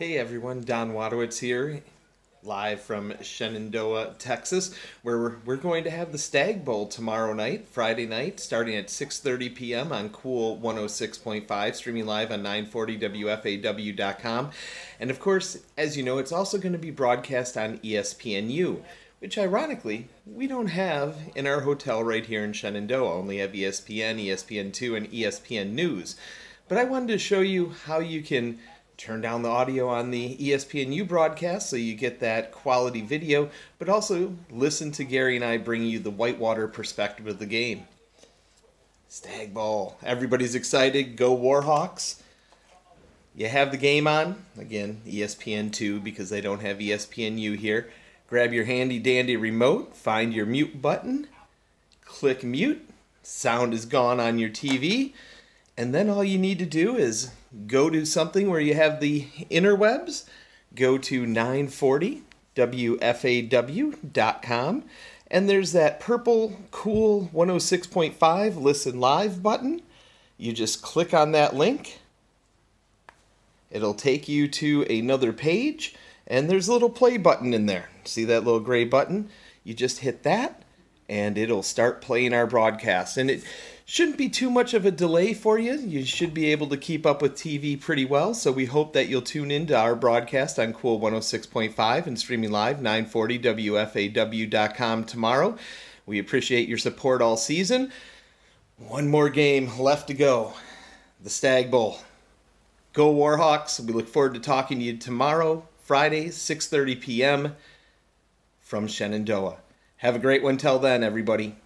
Hey everyone, Don Wadewitz here, live from Shenandoah, Texas, where we're, we're going to have the Stagg Bowl tomorrow night, Friday night, starting at 6.30 p.m. on Kool 106.5, streaming live on 940WFAW.com. And of course, as you know, it's also going to be broadcast on ESPNU, which ironically, we don't have in our hotel right here in Shenandoah. Only have ESPN, ESPN2, and ESPN News. But I wanted to show you how you can turn down the audio on the ESPNU broadcast so you get that quality video, but also listen to Gary and I bring you the whitewater perspective of the game. Stagg Bowl. Everybody's excited. Go Warhawks. You have the game on. Again, E ESPN2 because they don't have ESPNU here. Grab your handy dandy remote, find your mute button, click mute. Sound is gone on your TV. And then all you need to do is go to something where you have the interwebs, go to 940wfaw.com, and there's that purple Kool 106.5 listen live button. You just click on that link. It'll take you to another page, and there's a little play button in there. See that little gray button? You just hit that, and it'll start playing our broadcast. And it shouldn't be too much of a delay for you. You should be able to keep up with TV pretty well. So we hope that you'll tune in to our broadcast on Kool 106.5 and streaming live 940WFAW.com tomorrow. We appreciate your support all season. One more game left to go. The Stagg Bowl. Go Warhawks. We look forward to talking to you tomorrow, Friday, 6:30 p.m. from Shenandoah. Have a great one till then, everybody.